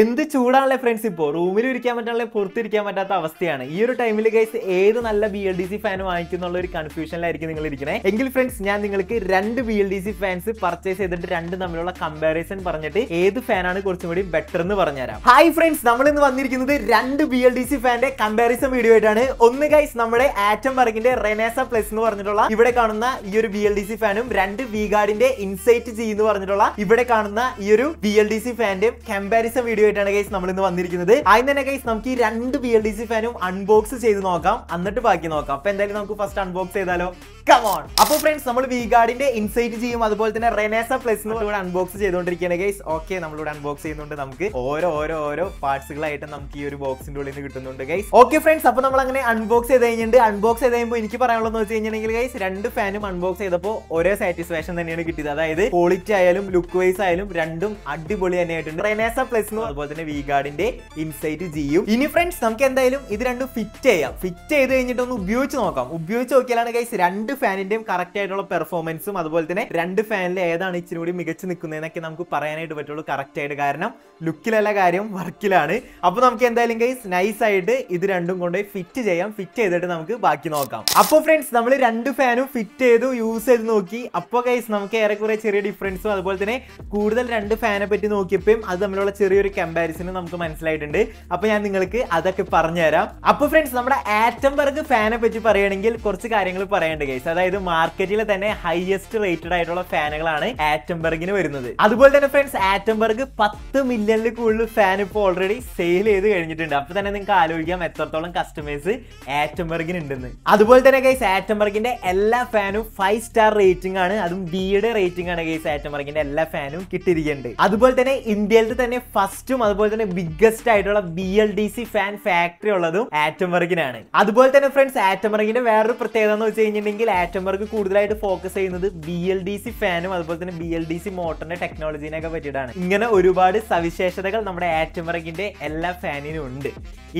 എന്ത് ചൂടാണല്ലേ ഫ്രണ്ട്സ് ഇപ്പോൾ റൂമിൽ ഇരിക്കാൻ പറ്റാനുള്ള പുറത്തിരിക്കാൻ പറ്റാത്ത അവസ്ഥയാണ്. ഈ ഒരു ടൈമിൽ ഗൈസ് ഏത് നല്ല B L D C fan വാങ്ങിക്കുന്നുള്ള ഒരു കൺഫ്യൂഷനിലായിരിക്കും നിങ്ങൾ ഇരിക്കണേ. എങ്കിൽ ഫ്രണ്ട്സ് ഞാൻ നിങ്ങൾക്ക് രണ്ട് B L D C fans purchase ചെയ്തിട്ട് രണ്ട് തമ്മിലുള്ള കമ്പാരിസൺ പറഞ്ഞിട്ട് ഏത് ഫാനാണ് കുറച്ചും കൂടി ബെറ്റർ എന്ന് പറഞ്ഞുതരാം. ഹായ് ഫ്രണ്ട്സ് നമ്മൾ ഇന്ന് വന്നിരിക്കുന്നത് രണ്ട് ബി എൽ ഡി സി ഫാന്റെ കമ്പാരിസൺ വീഡിയോ ആയിട്ടാണ്. ഒന്ന് ഗൈസ് നമ്മുടെ ആറ്റം വർക്കിന്റെ റെനേസ പ്ലസ് എന്ന് പറഞ്ഞിട്ടുള്ള ഇവിടെ കാണുന്ന ഈ ഒരു ബി എൽ ഡി സി ഫാനും രണ്ട് വി ഗാർഡിന്റെ ഇൻസൈറ്റ് ജി എന്ന് പറഞ്ഞിട്ടുള്ള ഇവിടെ കാണുന്ന ഈ ഒരു ബി എൽ ഡി സി ഫാന്റെ കമ്പാരിസൺ വീഡിയോ ആയിട്ടാണ് ഗൈസ് നമ്മൾ ഇന്ന് വന്നിരിക്കുന്നത്. ആദ്യം തന്നെ ഗൈസ് നമുക്ക് ഈ രണ്ട് ബി എൽ ഡി സി ഫാനും അൺബോക്സ് ചെയ്ത് നോക്കാം. എന്നിട്ട് ബാക്കി നോക്കാം. അപ്പൊ എന്തായാലും നമുക്ക് ഫസ്റ്റ് അൺബോക്സ് ചെയ്താലോ? കമോൺ അപ്പോൾ ഫ്രണ്ട്സ് നമ്മൾ വി ഗാർഡിന്റെ ഇൻസൈറ്റ് ചെയ്യും അതുപോലെ തന്നെ റെനേസ പ്ലസ് ഇവിടെ അൺബോക്സ് ചെയ്തുകൊണ്ടിരിക്കുകയാണ് ഗൈസ് ഓക്കെ നമ്മളിവിടെ അൺബോക്സ് ചെയ്യുന്നുണ്ട് നമുക്ക്. ഓരോ ഓരോ ഓരോ പാർട്സുകളായിട്ട് നമുക്ക് ഈ ഒരു ബോക്സിന്റെ ഉള്ളിൽ നിന്ന് കിട്ടുന്നുണ്ട് ഗൈസ് ഓക്കെ ഫ്രണ്ട്സ് അപ്പോൾ നമ്മൾ അങ്ങനെ അൺബോക്സ് ചെയ്ത് കഴിഞ്ഞിട്ട് അൺബോക്സ് ചെയ്ത് കഴിയുമ്പോൾ എനിക്ക് പറയാനുള്ളത് വെച്ച് കഴിഞ്ഞിട്ടുണ്ടെങ്കിൽ ഗൈസ് രണ്ട് ഫാനും അൺബോക്സ് ചെയ്തപ്പോൾ ഒരേ സാറ്റിസ്ഫാക്ഷൻ തന്നെയാണ് കിട്ടിയത്. അതായത് ക്വാളിറ്റി ആയാലും ലുക്ക് വൈസ് ആയാലും രണ്ടും അടിപൊളി തന്നെയായിട്ടുണ്ട്. റെനേസ പ്ലസ് അതുപോലെ തന്നെ വി ഗാർഡിന്റെ ഇൻസൈറ്റ് ചെയ്യും. ഇനി ഫ്രണ്ട്സ് നമുക്ക് എന്തായാലും ഇത് രണ്ടും ഫിറ്റ് ചെയ്യാം. ഫിറ്റ് ചെയ്ത് കഴിഞ്ഞിട്ട് ഒന്ന് ഉപയോഗിച്ച് നോക്കാം. ഉപയോഗിച്ച് നോക്കിയാലാണ് ഗൈസ് രണ്ട് ഫാനിന്റെയും കറക്റ്റ് ആയിട്ടുള്ള പെർഫോമൻസും അതുപോലെ തന്നെ രണ്ട് ഫാനിൽ ഏതാണ് ഇച്ചിരി കൂടി മികച്ച് നിൽക്കുന്നതെന്നൊക്കെ നമുക്ക് പറയാനായിട്ട് പറ്റുള്ളൂ കറക്റ്റ് ആയിട്ട്. കാരണം ലുക്കിലല്ല കാര്യം വർക്കിലാണ് അപ്പൊ നമുക്ക് എന്തായാലും ഗൈസ് നൈസ് ആയിട്ട് ഇത് രണ്ടും കൊണ്ട് ഫിറ്റ് ചെയ്യാം. ഫിറ്റ് ചെയ്തിട്ട് നമുക്ക് ബാക്കി നോക്കാം. അപ്പോൾ ഫ്രണ്ട്സ് നമ്മൾ രണ്ട് ഫാനും ഫിറ്റ് ചെയ്തു യൂസ് ചെയ്ത് നോക്കി. അപ്പോൾ ഗൈസ് നമുക്ക് ഏറെക്കുറെ ചെറിയ ഡിഫറൻസും അതുപോലെ തന്നെ കൂടുതൽ രണ്ട് ഫാനെ പറ്റി നോക്കിയപ്പോഴും അത് തമ്മിലുള്ള ചെറിയൊരു കമ്പാരിസൺ നമുക്ക് മനസ്സിലായിട്ടുണ്ട്. അപ്പോൾ ഞാൻ നിങ്ങൾക്ക് അതൊക്കെ പറഞ്ഞുതരാം. അപ്പോൾ ഫ്രണ്ട്സ് നമ്മുടെ ആറ്റംബർഗ് ഫാനെ പറ്റി പറയുകയാണെങ്കിൽ കുറച്ച് കാര്യങ്ങൾ പറയേണ്ട ഗൈസ് അതായത് മാർക്കറ്റിൽ തന്നെ ഹയസ്റ്റ് റേറ്റഡ് ആയിട്ടുള്ള ഫാനുകളാണ് ആറ്റംബർഗിന് വരുന്നത്. അതുപോലെ തന്നെ ഫ്രണ്ട്സ് ആറ്റംബർഗ് പത്ത് മില്യണിൽ കൂടുതൽ ഫാൻ ഇപ്പോൾ ഓൾറെഡി സെയിൽ ചെയ്ത് കഴിഞ്ഞിട്ടുണ്ട്. അപ്പോൾ തന്നെ നിങ്ങൾക്ക് ആലോചിക്കാം എത്രത്തോളം കസ്റ്റമേഴ്സ് ആറ്റംബർഗിന് ഉണ്ടെന്ന്. അതുപോലെ തന്നെ ഗൈസ് ആറ്റംബർഗിന്റെ എല്ലാ ഫാനും ഫൈവ് സ്റ്റാർ റേറ്റിംഗ് ആണ്. അതും ബിയുടെ റേറ്റിംഗ് ആണ് ഗൈസ് ആറ്റംബർഗിന്റെ എല്ലാ ഫാനും കിട്ടിയിരിക്കുന്നുണ്ട് അതുപോലെ തന്നെ ഇന്ത്യയിലത്തെ തന്നെ ഫസ്റ്റും അതുപോലെ തന്നെ ബിഗ്ഗസ്റ്റ് ആയിട്ടുള്ള B L D C fan factory ഉള്ളതും ആറ്റംബർഗിനാണ് അതുപോലെ തന്നെ ഫ്രണ്ട്സ് ആറ്റംബർഗിന്റെ വേറൊരു പ്രത്യേകത എന്ന് വെച്ച് കഴിഞ്ഞിട്ടുണ്ടെങ്കിൽ ആറ്റംബർഗ് കൂടുതലായിട്ട് ഫോക്കസ് ചെയ്യുന്നത് ബി എൽ ഡി സി ഫാനും അതുപോലെ തന്നെ ബി എൽ ഡി സി മോട്ടറിന്റെ ടെക്നോളജീനൊക്കെ പറ്റിയിട്ടാണ്. ഇങ്ങനെ ഒരുപാട് സവിശേഷതകൾ നമ്മുടെ ആറ്റംബർഗിന്റെ എല്ലാ ഫാനിനും ഉണ്ട്.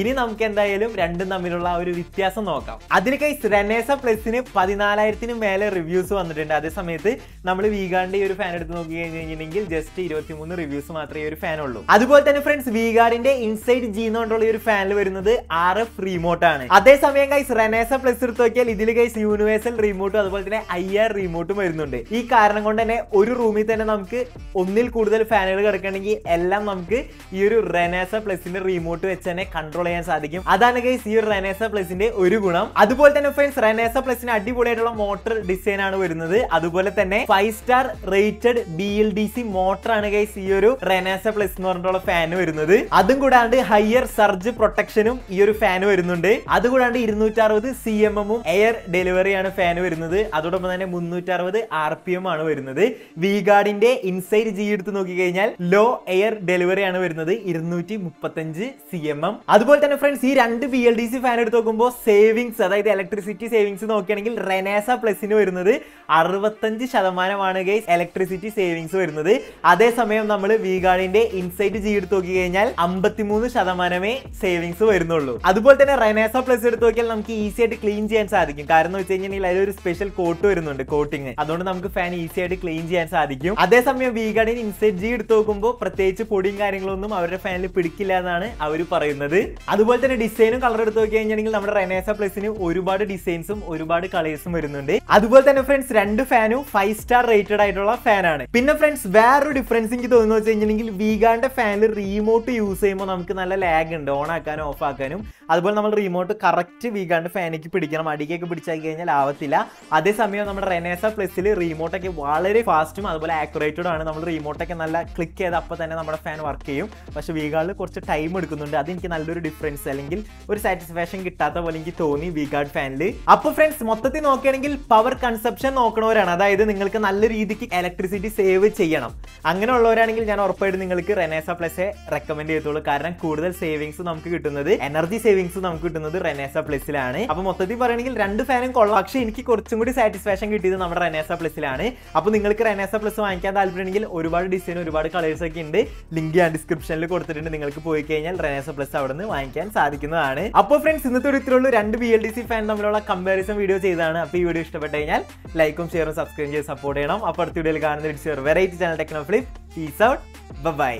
ഇനി നമുക്ക് എന്തായാലും രണ്ടും തമ്മിലുള്ള ഒരു വ്യത്യാസം നോക്കാം. അതിന് കൈസ് റെനേസ പ്ലസിന് പതിനാലായിരത്തിന് മേലെ റിവ്യൂസ് വന്നിട്ടുണ്ട്. അതേസമയത്ത് നമ്മൾ വീഗാണ്ട് ഈ ഒരു ഫാൻ എടുത്ത് നോക്കി കഴിഞ്ഞിട്ടുണ്ടെങ്കിൽ ജസ്റ്റ് ഇരുപത്തിമൂന്ന് റിവ്യൂസ് മാത്രമേ ഈ ഒരു ഫാൻ ഉള്ളൂ. അതുപോലെ തന്നെ ഫ്രണ്ട്സ് വീഗാറിന്റെ ഇൻസൈഡ് ജി എന്നുകൊണ്ടുള്ള ഒരു ഫാനിൽ വരുന്നത് ആർ എഫ് റിമോട്ട് ആണ്. അതേസമയം ഗൈസ് റെനേസ പ്ലസ് എടുത്ത് നോക്കിയാൽ ഇതിൽ ഗൈസ് യൂണിവേഴ്സൽ റിമോട്ടും അതുപോലെ തന്നെ ഐ ആർ റിമോട്ടും വരുന്നുണ്ട്. ഈ കാരണം കൊണ്ട് തന്നെ ഒരു റൂമിൽ തന്നെ നമുക്ക് ഒന്നിൽ കൂടുതൽ ഫാനുകൾ കിടക്കണമെങ്കിൽ എല്ലാം നമുക്ക് ഈ ഒരു റെനേസ പ്ലസിന്റെ റിമോട്ട് വെച്ച് തന്നെ കൺട്രോൾ ചെയ്യാൻ സാധിക്കും. അതാണ് ഗൈസ് ഈ ഒരു റെനേസ പ്ലസിന്റെ ഒരു ഗുണം. അതുപോലെ തന്നെ ഫ്രണ്ട്സ് റെനേസ പ്ലസിന് അടിപൊളിയായിട്ടുള്ള മോട്ടർ ഡിസൈൻ ആണ് വരുന്നത്. അതുപോലെ തന്നെ five star rated B L D C motor ആണ് ഗൈസ് ഈ ഒരു റെനേസ പ്ലസ് എന്ന് പറഞ്ഞിട്ടുള്ള ഫാൻ വരുന്നത്. അതും കൂടാണ്ട് ഹയർ സർജ് പ്രൊട്ടക്ഷനും ഈ ഒരു ഫാൻ വരുന്നുണ്ട്. അതുകൂടാണ്ട് ഇരുന്നൂറ്റി അറുപത് സി എം എമ്മും എയർ ഡെലിവറി ആണ് ഫാൻ വരുന്നത്. അതോടൊപ്പം തന്നെ മുന്നൂറ്റി അറുപത് ആർ പി എം ആണ് വരുന്നത്. വി ഗാർഡിന്റെ ഇൻസൈഡ് ജി എടുത്ത് നോക്കിക്കഴിഞ്ഞാൽ ലോ എയർ ഡെലിവറി ആണ് വരുന്നത്. ഇരുന്നൂറ്റി മുപ്പത്തഞ്ച് സി എം എം അതുപോലെ തന്നെ ഫ്രണ്ട്സ് ഈ രണ്ട് B L D C fan എടുത്ത് നോക്കുമ്പോൾ സേവിങ്സ് അതായത് ഇലക്ട്രിസിറ്റി സേവിങ്സ് നോക്കുകയാണെങ്കിൽ റെനാസ പ്ലസിന് വരുന്നത് അറുപത്തഞ്ച് ശതമാനമാണ് ഗൈസ് ഇലക്ട്രിസിറ്റി സേവിങ്സ് വരുന്നത്. അതേസമയം നമ്മൾ വി ഗാർഡിന്റെ ഇൻസൈഡ് ജി എടുത്ത് നോക്കി കഴിഞ്ഞാൽ അമ്പത്തിമൂന്ന് ശതമാനമേ സേവിങ്സ് വരുന്നുള്ളൂ. അതുപോലെ തന്നെ റെനേസ പ്ലസ് എടുത്ത് നോക്കിയാൽ നമുക്ക് ഈസി ആയിട്ട് ക്ലീൻ ചെയ്യാൻ സാധിക്കും. കാരണം വെച്ച് കഴിഞ്ഞാൽ അതിലൊരു സ്പെഷ്യൽ കോട്ട് വരുന്നുണ്ട് കോട്ടിങ് അതുകൊണ്ട് നമുക്ക് ഫാൻ ഈസി ആയിട്ട് ക്ലീൻ ചെയ്യാൻ സാധിക്കും. അതേസമയം വി ഇൻസെറ്റ് ജി എടുത്ത് നോക്കുമ്പോൾ പ്രത്യേകിച്ച് പൊടിയും കാര്യങ്ങളൊന്നും അവരുടെ ഫാനിൽ പിടിക്കില്ല എന്നാണ് അവർ പറയുന്നത്. അതുപോലെ തന്നെ ഡിസൈനും കളർ എടുത്ത് നോക്കി കഴിഞ്ഞാൽ നമ്മുടെ റെനേസ പ്ലസിന് ഒരുപാട് ഡിസൈൻസും ഒരുപാട് കളേഴ്സും വരുന്നുണ്ട്. അതുപോലെ തന്നെ ഫ്രണ്ട്സ് രണ്ട് ഫാനും ഫൈവ് സ്റ്റാർ റേറ്റഡ് ആയിട്ടുള്ള ഫാനാണ് പിന്നെ ഫ്രണ്ട്സ് വേറൊരു ഡിഫറൻസ് എനിക്ക് തോന്നുന്നു വെച്ച് കഴിഞ്ഞിട്ടുണ്ടെങ്കിൽ വീഗാന്റെ ഫാനിൽ റീമോട്ട് യൂസ് ചെയ്യുമ്പോൾ നമുക്ക് നല്ല ലാഗ് ഉണ്ട്. ഓൺ ആക്കാനും ഓഫ് ആക്കാനും അതുപോലെ നമ്മൾ റീമോട്ട് കറക്റ്റ് വീകാണ്ട് ഫാനിക്ക് പിടിക്കണം. അടിക്കൊക്കെ പിടിച്ചാൽ കഴിഞ്ഞാൽ ആവത്തില്ല. അതേസമയം നമ്മുടെ റെനേസ പ്ലസിൽ റീമോട്ടൊക്കെ വളരെ ഫാസ്റ്റും അതുപോലെ ആക്യുറേറ്റഡും ആണ്. നമ്മൾ റീമോട്ടൊക്കെ നല്ല ക്ലിക്ക് ചെയ്ത് അപ്പോൾ തന്നെ നമ്മുടെ ഫാൻ വർക്ക് ചെയ്യും. പക്ഷെ വീഗാർഡിൽ കുറച്ച് ടൈം എടുക്കുന്നുണ്ട്. അത് എനിക്ക് നല്ലൊരു ഡിഫറൻസ് അല്ലെങ്കിൽ ഒരു സാറ്റിസ്ഫാക്ഷൻ കിട്ടാത്ത പോലെ എനിക്ക് തോന്നി വീഗാർഡ് ഫാനിൽ അപ്പോൾ ഫ്രണ്ട്സ് മൊത്തത്തിൽ നോക്കുകയാണെങ്കിൽ പവർ കൺസപ്ഷൻ നോക്കണവരാണ്. അതായത് നിങ്ങൾക്ക് നല്ല രീതിക്ക് ഇലക്ട്രിസിറ്റി സേവ് ചെയ്യണം. അങ്ങനെയുള്ളവരാണെങ്കിൽ ഞാൻ ഉറപ്പായിട്ട് നിങ്ങൾക്ക് റെനേസ പ്ലസ് റെക്കമെൻഡ് ചെയ്തോളൂ കാരണം കൂടുതൽ സേവിങ്സ് നമുക്ക് കിട്ടുന്നത് എനർജി സേവിങ്സ് നമുക്ക് കിട്ടുന്നത് റെനേസ പ്ലസിലാണ് അപ്പൊ മൊത്തത്തിൽ പറയുകയാണെങ്കിൽ രണ്ട് ഫാനും കൊള്ളാം. പക്ഷെ എനിക്ക് കുറച്ചും കൂടി സാറ്റിസ്ഫാക്ഷൻ കിട്ടിയത് നമ്മുടെ റെനേസ പ്ലസിലാണ് അപ്പൊ നിങ്ങൾക്ക് റെനേസ പ്ലസ് വാങ്ങിക്കാൻ താല്പര്യമുണ്ടെങ്കിൽ ഒരുപാട് ഡിസൈൻ ഒരുപാട് കളേഴ്സ് ഒക്കെ ഉണ്ട്. ലിങ്ക് ഞാൻ ഡിസ്ക്രിപ്ഷനിൽ കൊടുത്തിട്ടുണ്ട്. നിങ്ങൾക്ക് പോയി കഴിഞ്ഞാൽ റെനേസ പ്ലസ് അവിടെ നിന്ന് വാങ്ങിക്കാൻ സാധിക്കുന്നതാണ്. അപ്പോൾ ഫ്രണ്ട്സ് ഇന്നത്തെ ഒരു ഇത്രയുള്ളൂ രണ്ട് B L D C fan തമ്മിലുള്ള കമ്പാരിസൺ വീഡിയോ ചെയ്താണ് അപ്പോൾ ഈ വീഡിയോ ഇഷ്ടപ്പെട്ട് കഴിഞ്ഞാൽ ലൈക്കും ഷെയറും സബ്സ്ക്രൈബ് ചെയ്ത് സപ്പോർട്ട് ചെയ്യണം. അപ്പോൾ അടുത്ത വീഡിയോയിൽ കാണുന്ന variety channel Techno Flip peace out bye